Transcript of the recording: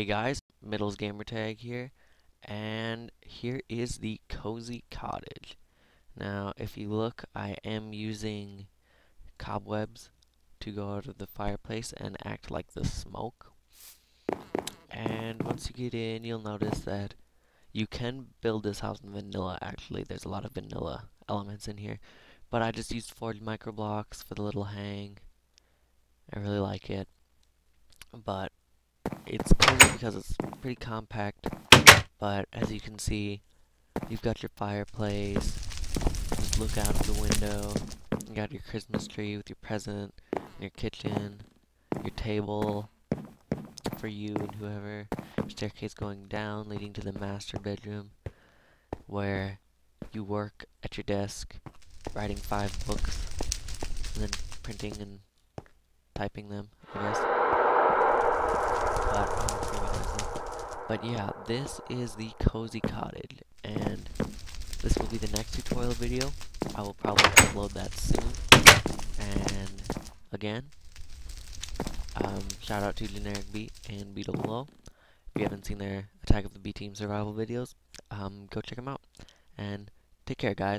Hey guys, Middles Gamertag here, and here is the Cozy Cottage. Now, if you look, I am using cobwebs to go out of the fireplace and act like the smoke. And once you get in, you'll notice that you can build this house in vanilla, actually. There's a lot of vanilla elements in here. But I just used forged microblocks for the little hang. I really like it. But it's cozy because it's pretty compact, but as you can see, you've got your fireplace, just look out of the window, you got your Christmas tree with your present, your kitchen, your table for you and whoever, staircase going down leading to the master bedroom, where you work at your desk, writing five books, and then printing and typing them, I guess. But, oh, but yeah, this is the Cozy Cottage, and this will be the next tutorial video. I will probably upload that soon. And again, um, shout out to GenerikB and Beetle. If you haven't seen their Attack of the B Team survival videos, um, go check them out. And take care, guys.